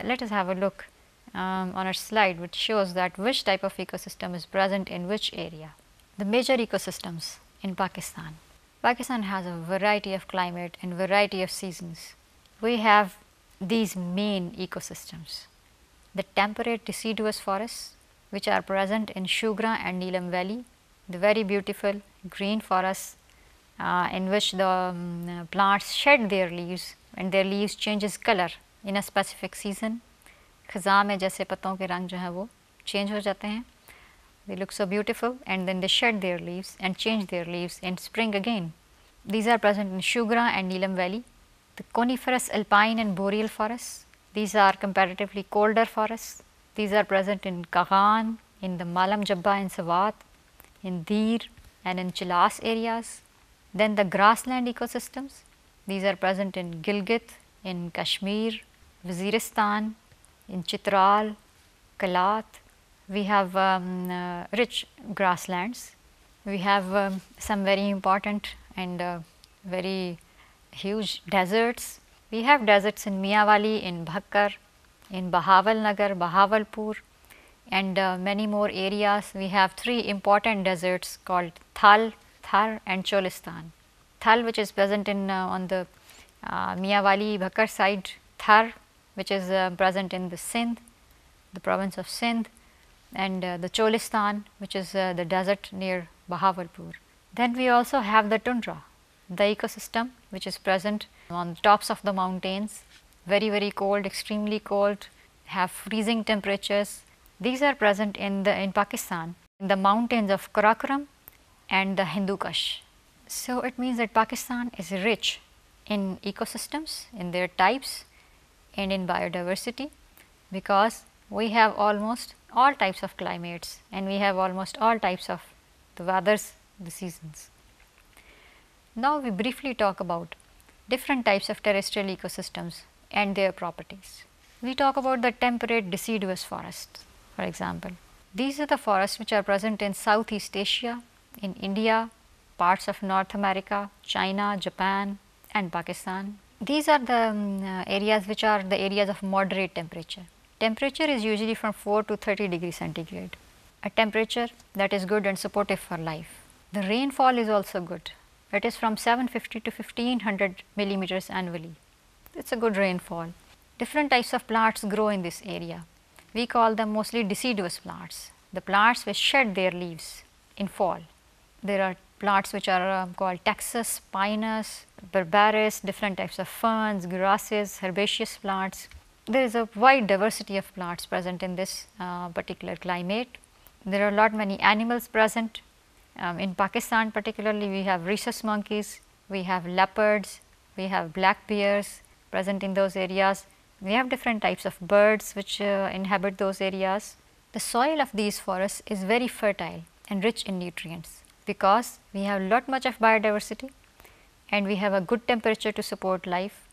Let us have a look um, on a slide which shows that which type of ecosystem is present in which area. The major ecosystems in Pakistan. Pakistan has a variety of climate and variety of seasons. We have these main ecosystems. The temperate deciduous forests which are present in Shugra and Neelam valley, the very beautiful green forests uh, in which the um, plants shed their leaves and their leaves changes color in a specific season, ख़ज़ा में जैसे पत्तों के रंग जो हैं they look so beautiful and then they shed their leaves and change their leaves in spring again. These are present in Shugra and Neelam Valley. The coniferous alpine and boreal forests, these are comparatively colder forests. These are present in Kagan, in the Malam Jabba and Swat, in Dir and in Chilas areas. Then the grassland ecosystems, these are present in Gilgit, in Kashmir, Waziristan, in Chitral, Kalat, we have um, uh, rich grasslands. We have um, some very important and uh, very huge deserts. We have deserts in Mianwali, in Bhakkar, in Bahawal Nagar, Bahawalpur and uh, many more areas. We have three important deserts called Thal, Thar and Cholistan. Thal which is present in uh, on the uh, Mianwali Bhakkar side, Thar which is uh, present in the Sindh, the province of Sindh and uh, the Cholistan which is uh, the desert near Bahawalpur. Then we also have the tundra, the ecosystem which is present on the tops of the mountains, very very cold, extremely cold, have freezing temperatures. These are present in the in Pakistan, in the mountains of Karakoram and the Hindu Kush. So it means that Pakistan is rich in ecosystems, in their types and in biodiversity because we have almost all types of climates and we have almost all types of the weathers, the seasons. Now, we briefly talk about different types of terrestrial ecosystems and their properties. We talk about the temperate deciduous forests for example. These are the forests which are present in Southeast Asia, in India, parts of North America, China, Japan and Pakistan. These are the um, uh, areas which are the areas of moderate temperature. Temperature is usually from 4 to 30 degree centigrade, a temperature that is good and supportive for life. The rainfall is also good. It is from 750 to 1500 millimeters annually. It is a good rainfall. Different types of plants grow in this area. We call them mostly deciduous plants, the plants which shed their leaves in fall. There are plants which are uh, called Taxus, Pinus, Berberis, different types of ferns, grasses, herbaceous plants there is a wide diversity of plants present in this uh, particular climate. There are a lot many animals present. Um, in Pakistan particularly we have rhesus monkeys, we have leopards, we have black bears present in those areas. We have different types of birds which uh, inhabit those areas. The soil of these forests is very fertile and rich in nutrients because we have lot much of biodiversity and we have a good temperature to support life.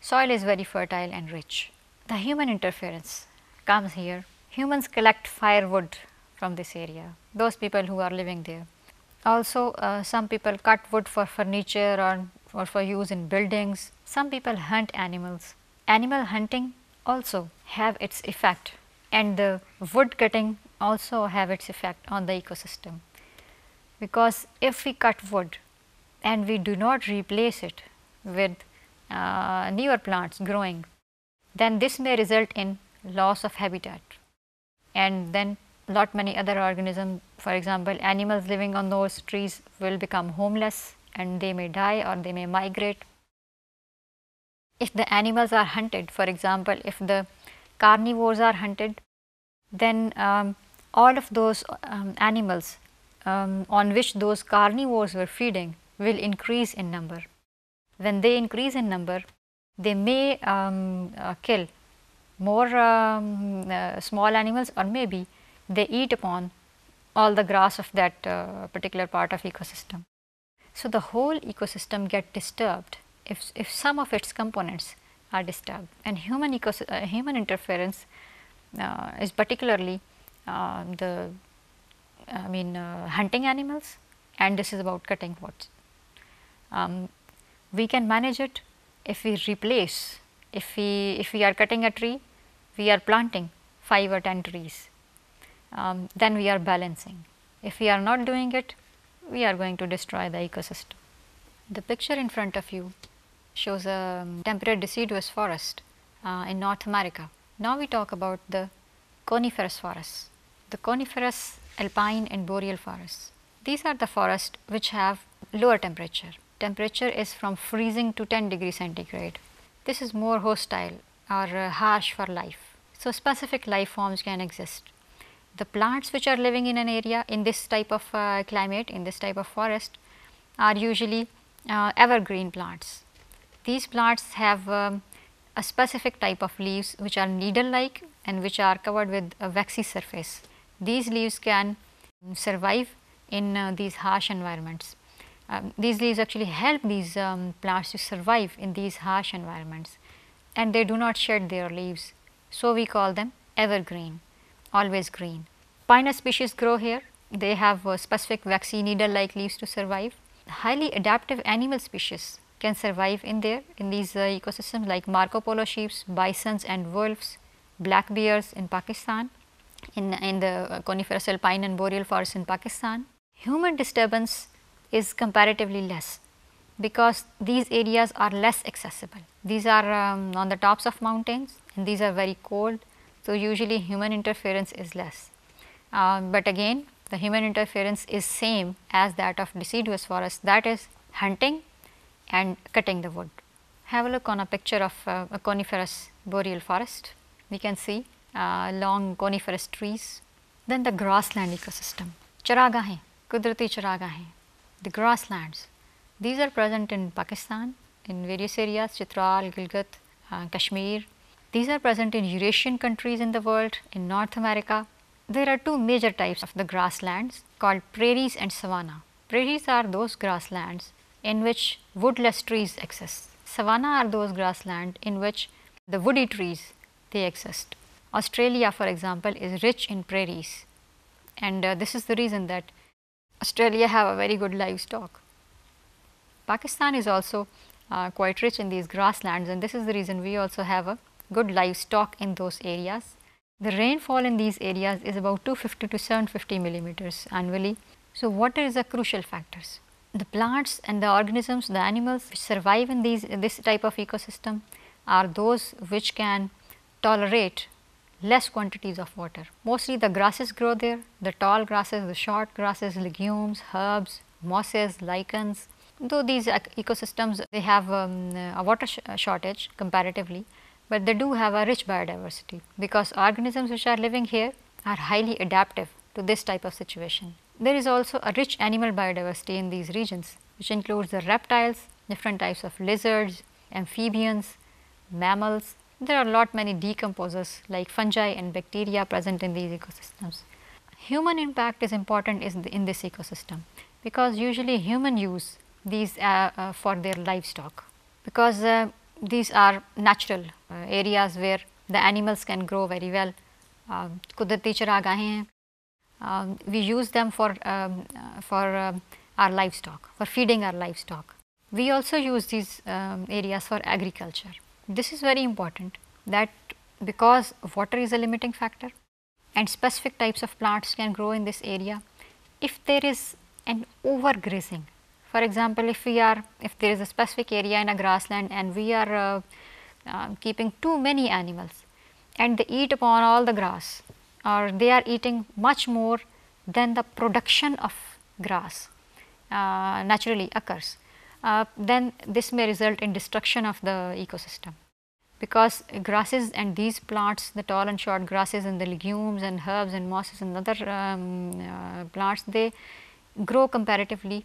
Soil is very fertile and rich the human interference comes here. Humans collect firewood from this area, those people who are living there. Also, uh, some people cut wood for furniture or, or for use in buildings. Some people hunt animals. Animal hunting also have its effect and the wood cutting also have its effect on the ecosystem. Because if we cut wood and we do not replace it with uh, newer plants growing, then this may result in loss of habitat and then lot many other organisms for example animals living on those trees will become homeless and they may die or they may migrate. If the animals are hunted for example if the carnivores are hunted then um, all of those um, animals um, on which those carnivores were feeding will increase in number. When they increase in number they may um, uh, kill more um, uh, small animals or maybe they eat upon all the grass of that uh, particular part of ecosystem. So, the whole ecosystem get disturbed if, if some of its components are disturbed and human uh, human interference uh, is particularly uh, the I mean hunting animals and this is about cutting woods. Um, we can manage it if we replace, if we, if we are cutting a tree we are planting 5 or 10 trees, um, then we are balancing. If we are not doing it, we are going to destroy the ecosystem. The picture in front of you shows a um, temperate deciduous forest uh, in North America. Now we talk about the coniferous forests, the coniferous alpine and boreal forests. These are the forests which have lower temperature. Temperature is from freezing to 10 degree centigrade. This is more hostile or uh, harsh for life. So, specific life forms can exist. The plants which are living in an area in this type of uh, climate, in this type of forest are usually uh, evergreen plants. These plants have um, a specific type of leaves which are needle like and which are covered with a waxy surface. These leaves can survive in uh, these harsh environments. Um, these leaves actually help these um, plants to survive in these harsh environments and they do not shed their leaves. So, we call them evergreen, always green. Pinus species grow here, they have uh, specific waxy needle like leaves to survive. Highly adaptive animal species can survive in there in these uh, ecosystems like Marco Polo sheep, bisons and wolves, black bears in Pakistan, in, in the coniferous alpine and boreal forests in Pakistan. Human disturbance is comparatively less because these areas are less accessible. These are um, on the tops of mountains and these are very cold. So, usually human interference is less. Uh, but again the human interference is same as that of deciduous forest that is hunting and cutting the wood. Have a look on a picture of uh, a coniferous boreal forest. We can see uh, long coniferous trees. Then the grassland ecosystem, charagahein, kudrati charagahein, the grasslands. These are present in Pakistan in various areas, Chitral, Gilgit, uh, Kashmir. These are present in Eurasian countries in the world, in North America. There are two major types of the grasslands called prairies and savanna. Prairies are those grasslands in which woodless trees exist. Savanna are those grassland in which the woody trees they exist. Australia for example is rich in prairies and uh, this is the reason that Australia have a very good livestock. Pakistan is also uh, quite rich in these grasslands and this is the reason we also have a good livestock in those areas. The rainfall in these areas is about 250 to 750 millimeters annually. So, water is a crucial factor. The plants and the organisms, the animals which survive in these this type of ecosystem are those which can tolerate less quantities of water. Mostly the grasses grow there, the tall grasses, the short grasses, legumes, herbs, mosses, lichens. Though these ecosystems they have um, a water sh shortage comparatively, but they do have a rich biodiversity because organisms which are living here are highly adaptive to this type of situation. There is also a rich animal biodiversity in these regions which includes the reptiles, different types of lizards, amphibians, mammals, there are a lot many decomposers like fungi and bacteria present in these ecosystems. Human impact is important in this ecosystem because usually human use these uh, uh, for their livestock because uh, these are natural uh, areas where the animals can grow very well. कुदरती चरागाहें हैं we use them for um, uh, for um, our livestock for feeding our livestock. We also use these um, areas for agriculture. This is very important that because water is a limiting factor and specific types of plants can grow in this area. If there is an overgrazing, for example, if we are if there is a specific area in a grassland and we are uh, uh, keeping too many animals and they eat upon all the grass or they are eating much more than the production of grass uh, naturally occurs uh, then this may result in destruction of the ecosystem. Because grasses and these plants, the tall and short grasses and the legumes and herbs and mosses and other um, uh, plants, they grow comparatively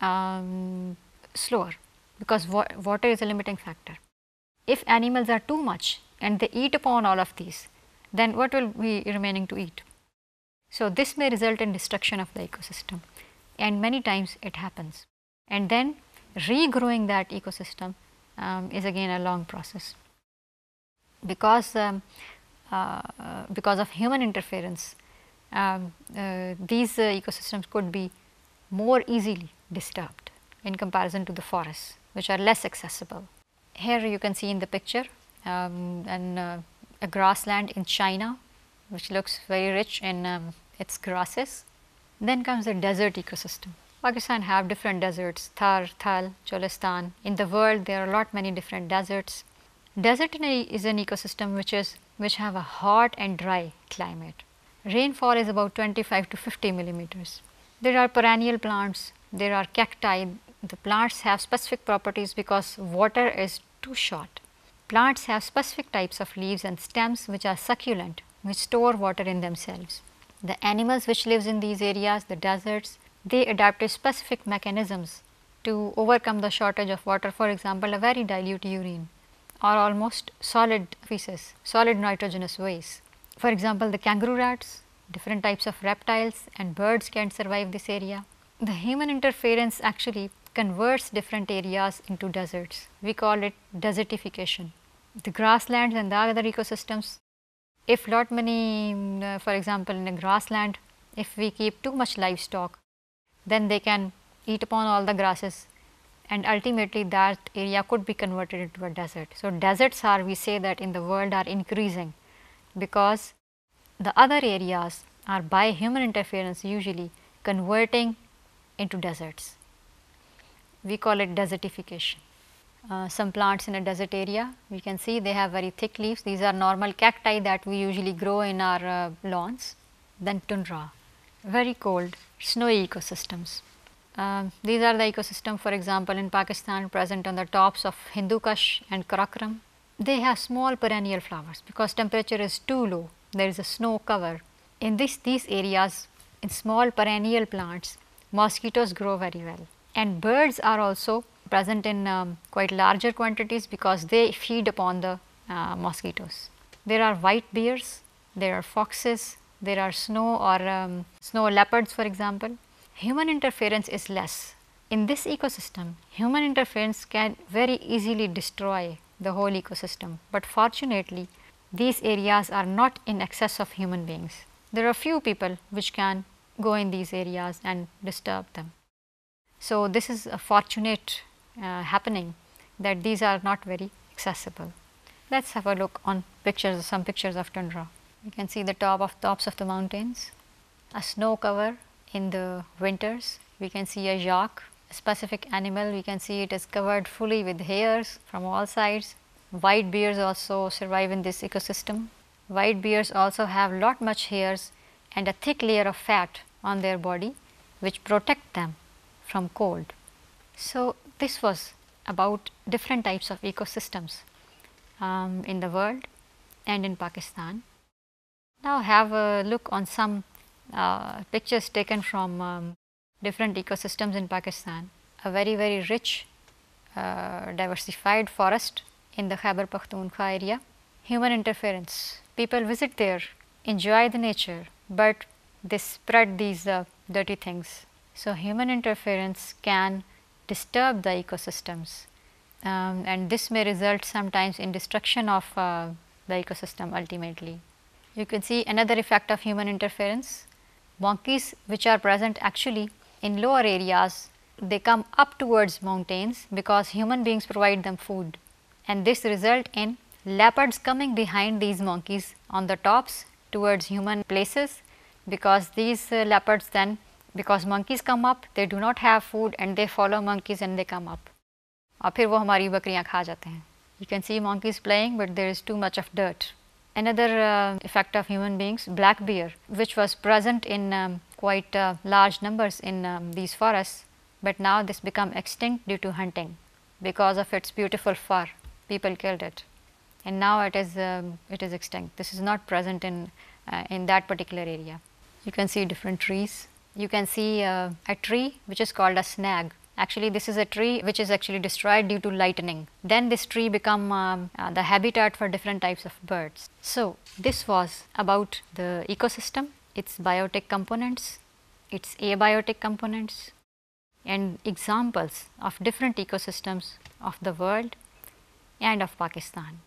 um, slower because wa water is a limiting factor. If animals are too much and they eat upon all of these, then what will be remaining to eat? So, this may result in destruction of the ecosystem and many times it happens and then regrowing that ecosystem um, is again a long process. Because, um, uh, because of human interference, um, uh, these uh, ecosystems could be more easily disturbed in comparison to the forests which are less accessible. Here you can see in the picture um, an uh, a grassland in China which looks very rich in um, its grasses. Then comes the desert ecosystem. Pakistan have different deserts, Thar, Thal, Cholistan. In the world there are a lot many different deserts. Desert is an ecosystem which is which have a hot and dry climate. Rainfall is about 25 to 50 millimeters. There are perennial plants, there are cacti. The plants have specific properties because water is too short. Plants have specific types of leaves and stems which are succulent, which store water in themselves. The animals which lives in these areas, the deserts, they adapted specific mechanisms to overcome the shortage of water. For example, a very dilute urine or almost solid feces, solid nitrogenous waste. For example, the kangaroo rats, different types of reptiles and birds can survive this area. The human interference actually converts different areas into deserts. We call it desertification. The grasslands and the other ecosystems, if lot many, mm, uh, for example, in a grassland, if we keep too much livestock, then they can eat upon all the grasses and ultimately that area could be converted into a desert. So, deserts are we say that in the world are increasing because the other areas are by human interference usually converting into deserts. We call it desertification. Uh, some plants in a desert area we can see they have very thick leaves these are normal cacti that we usually grow in our uh, lawns. Then tundra very cold snowy ecosystems. Um, these are the ecosystem for example, in Pakistan present on the tops of Hindu Kush and Karakoram. They have small perennial flowers because temperature is too low, there is a snow cover. In this, these areas in small perennial plants, mosquitoes grow very well and birds are also present in um, quite larger quantities because they feed upon the uh, mosquitoes. There are white bears, there are foxes, there are snow or um, snow leopards for example. Human interference is less. In this ecosystem, human interference can very easily destroy the whole ecosystem, but fortunately these areas are not in excess of human beings. There are few people which can go in these areas and disturb them. So, this is a fortunate uh, happening that these are not very accessible. Let us have a look on pictures, some pictures of tundra. You can see the top of tops of the mountains, a snow cover in the winters. We can see a yak, a specific animal. We can see it is covered fully with hairs from all sides. White bears also survive in this ecosystem. White bears also have lot much hairs and a thick layer of fat on their body which protect them from cold. So, this was about different types of ecosystems um, in the world and in Pakistan. Now, have a look on some uh, pictures taken from um, different ecosystems in Pakistan. A very very rich uh, diversified forest in the Khyber Pakhtunkhwa area. Human interference, people visit there, enjoy the nature, but they spread these uh, dirty things. So, human interference can disturb the ecosystems um, and this may result sometimes in destruction of uh, the ecosystem ultimately. You can see another effect of human interference. Monkeys which are present actually in lower areas, they come up towards mountains because human beings provide them food and this result in leopards coming behind these monkeys on the tops towards human places because these uh, leopards then because monkeys come up they do not have food and they follow monkeys and they come up और फिर वो हमारी बकरियां खा जाते हैं you can see monkeys playing but there is too much of dirt another uh, effect of human beings black bear which was present in um, quite uh, large numbers in um, these forests but now this become extinct due to hunting because of its beautiful fur. People killed it. And now it is um, it is extinct. This is not present in uh, in that particular area. You can see different trees. You can see uh, a tree which is called a snag actually this is a tree which is actually destroyed due to lightning then this tree become um, uh, the habitat for different types of birds so this was about the ecosystem its biotic components its abiotic components and examples of different ecosystems of the world and of Pakistan.